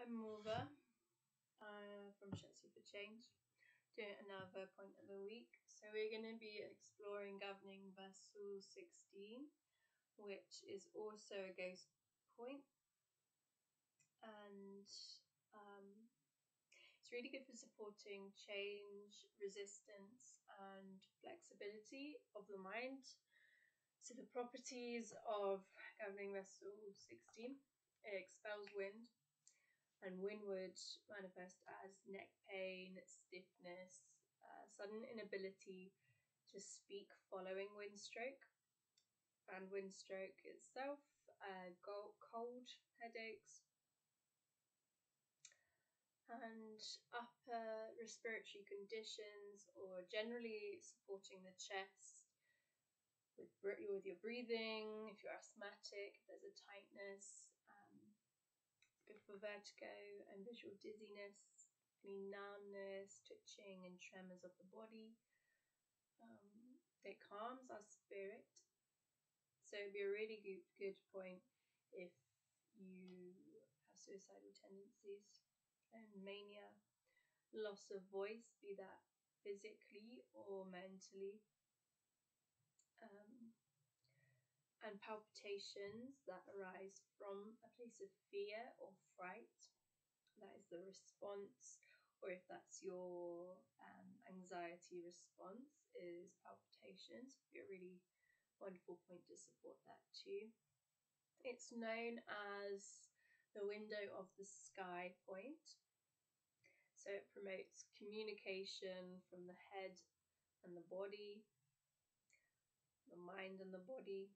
I'm Morva uh, from Shiatsu for Change, doing another point of the week. So we're going to be exploring Governing Vessel 16, which is also a ghost point. And um, it's really good for supporting change, resistance, and flexibility of the mind. So the properties of Governing Vessel 16 it expels wind, and wind would manifest as neck pain, stiffness, uh, sudden inability to speak following windstroke, and windstroke itself, uh, cold headaches, and upper respiratory conditions, or generally supporting the chest with with your breathing. If you're asthmatic, if there's a tightness, good for vertigo and visual dizziness, any numbness, twitching, and tremors of the body. Um, it calms our spirit. So it'd be a really good, good point if you have suicidal tendencies and mania, loss of voice, be that physically or mentally, um, and palpitations that arise from a place of fear or fright. That is the response, or if that's your um, anxiety response, is palpitations. Be a really wonderful point to support that too. It's known as the window of the sky point. So it promotes communication from the head and the body, the mind and the body.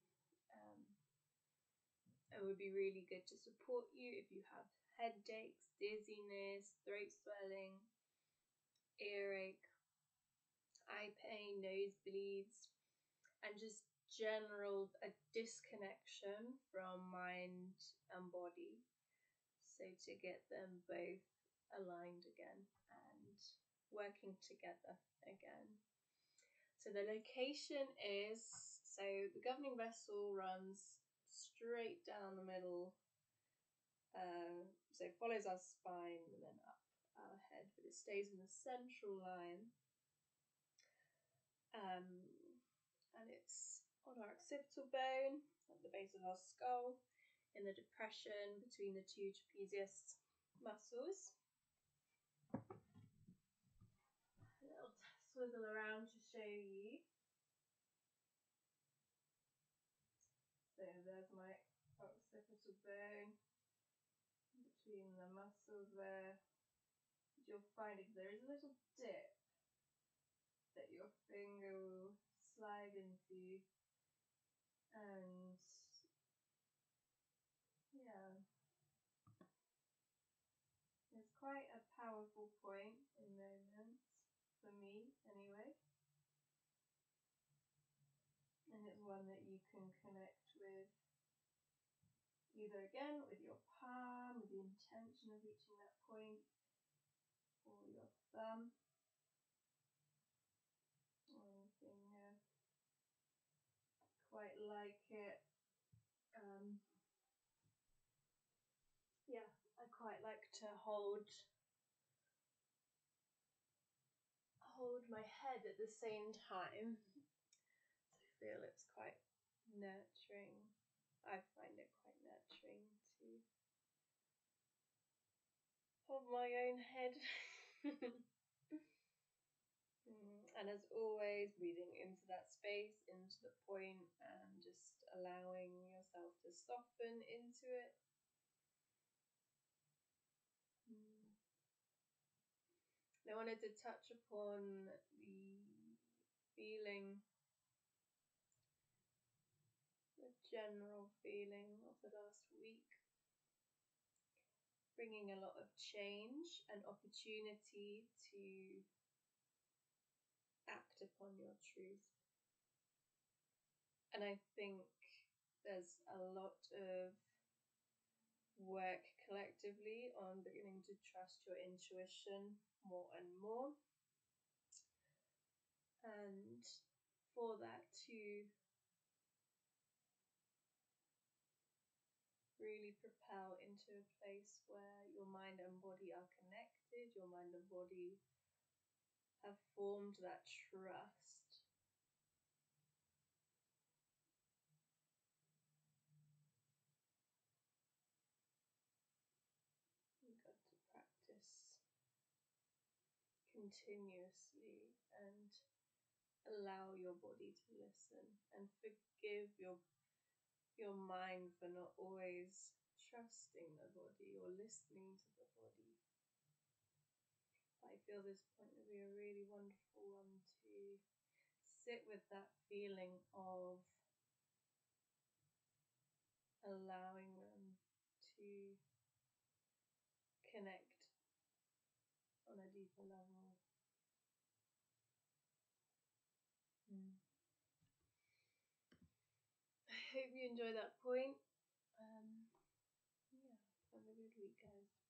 Um, it would be really good to support you if you have headaches, dizziness, throat swelling, earache, eye pain, nosebleeds, and just general a disconnection from mind and body. So to get them both aligned again and working together again. So the location is so the governing vessel runs straight down the middle, uh, so it follows our spine and then up our head, but it stays in the central line. Um, and it's on our occipital bone at the base of our skull, in the depression between the two trapezius muscles. A little swivel around to show you. So there's my bone between the muscles there. You'll find if there is a little dip that your finger will slide into. And yeah. It's quite a powerful point in moments for me anyway. And it's one that you can connect with either again with your palm with the intention of reaching that point or your thumb or finger quite like it um, yeah I quite like to hold hold my head at the same time I feel it's quite nurturing. I find it quite nurturing to hold my own head. Mm, and as always, breathing into that space, into the point, and just allowing yourself to soften into it. Mm. I wanted to touch upon the feeling the general feeling of the last week, bringing a lot of change and opportunity to act upon your truth. And I think there's a lot of work collectively on beginning to trust your intuition more and more. And for that to propel into a place where your mind and body are connected, your mind and body have formed that trust. You've got to practice continuously and allow your body to listen and forgive your your mind for not always trusting the body or listening to the body. I feel this point would be a really wonderful one to sit with that feeling of allowing them to connect on a deeper level. Mm. I hope you enjoy that point. Um, yeah, have a good week, guys.